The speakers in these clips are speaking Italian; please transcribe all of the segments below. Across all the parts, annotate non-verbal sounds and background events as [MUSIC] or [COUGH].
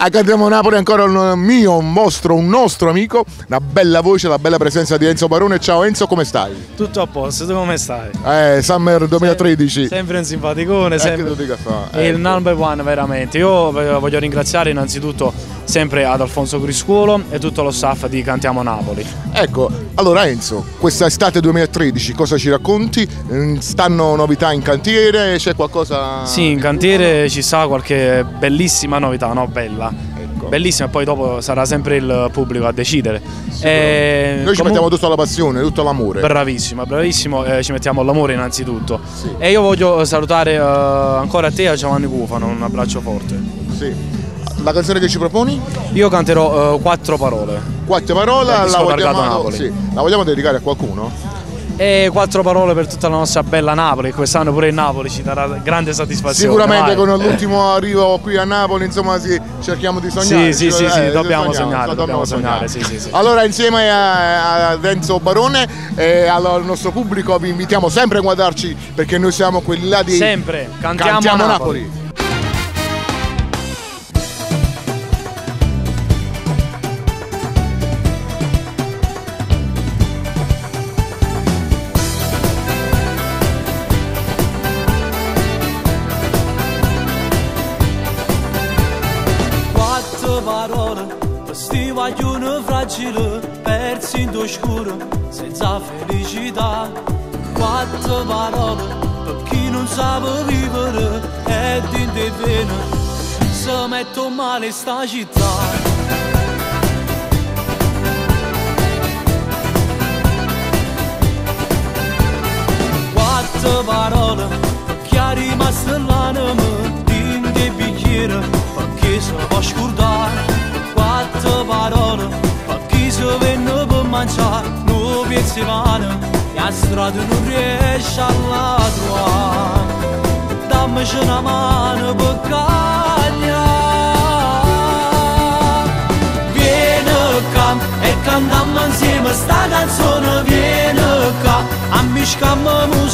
Accantiamo a Napoli ancora un mio, un vostro, un nostro amico, una bella voce, la bella presenza di Enzo Barone. Ciao Enzo, come stai? Tutto a posto, tu come stai? Eh, Summer 2013. Sempre un simpaticone, Eh, sempre che lo dica fa? il Ecco. number one veramente. Io eh, voglio ringraziare innanzitutto sempre ad Alfonso Griscuolo e tutto lo staff di Cantiamo Napoli. Ecco, allora Enzo, questa estate 2013 cosa ci racconti? Mm, Stanno novità in cantiere? C'è qualcosa? Sì, in cantiere ci sarà qualche bellissima novità, no? Bella. Ecco. Bellissima e poi dopo sarà sempre il pubblico a decidere. E Noi ci mettiamo tutta la passione, tutto l'amore. Bravissimo, bravissimo, eh, ci mettiamo l'amore innanzitutto. Sì. E io voglio salutare eh, ancora a te e a Giovanni Cufano, un abbraccio forte. Sì. La canzone che ci proponi? Io canterò eh, quattro parole. Quattro parole, la disco vogliamo, sì, la vogliamo dedicare a qualcuno? E quattro parole per tutta la nostra bella Napoli, quest'anno pure il Napoli ci darà grande soddisfazione. Sicuramente vai. con [LAUGHS] l'ultimo arrivo qui a Napoli, insomma, sì, cerchiamo di sognare. Sì, sì, sì, sì, Eh, dobbiamo sognare, so- dobbiamo sognare, sì, sì, sì. Allora, insieme a, a Enzo Barone e al nostro pubblico vi invitiamo sempre a guardarci perché noi siamo quelli là di Sempre, cantiamo, Cantiamo Napoli. Napoli. Guaglioni fragili persi in oscuro senza felicità Quattro parole per chi non sa vivere e in te vene se metto male sta città Quattro parole per chi è rimasto l'anima in che bicchiere perché se può scordare venne per mangiare non piezzi mano e a strada non riesce a trovare Dammi una mano per cagliare Vieni qua e cantiamo insieme sta canzone Vieni qua, ammischiamo musica e parole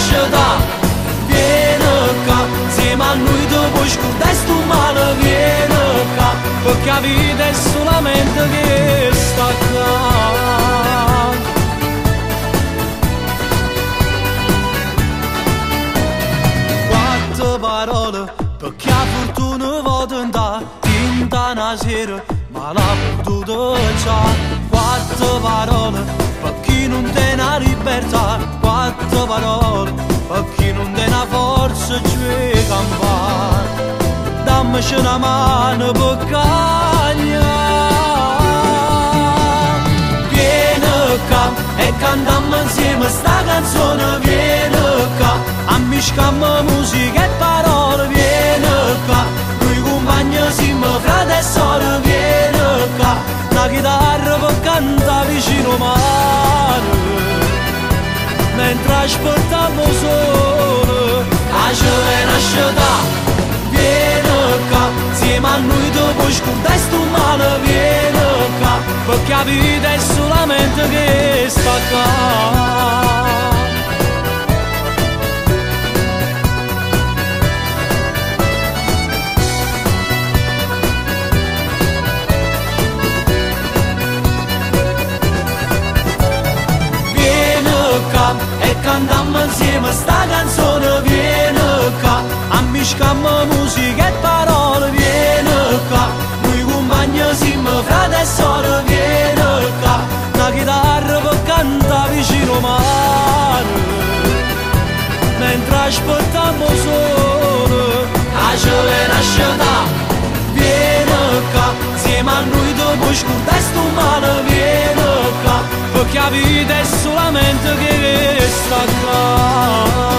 giovane nascita Vieni qua, insieme a noi dopo scordare sto male Vieni qua, perché la vita è solamente che sta qua Quattro parole perché la fortuna vuole andare tinta una sera ma la potuto già Quattro parole per chi non tiene libertà Quattro parole Una mano per cagliare Vieni qua e cantiamo insieme sta canzone Vieni qua, ammischiamo musica e parole Vieni qua, noi compagni siamo frate e sorelle Vieni qua, la chitarra per cantare vicino mare Mentre aspettiamo solo la giovane insieme a noi dopo scordare sto male Vieni qua, perché la vita è solamente che sta qua. E cantiamo insieme sta canzone Vieni qua, ammischiamo musica Mentre aspettiamo solo la giovane nascita Vieni qua, insieme a noi dopo scordare sto male Vieni qua, perché la vita è solamente che sta qua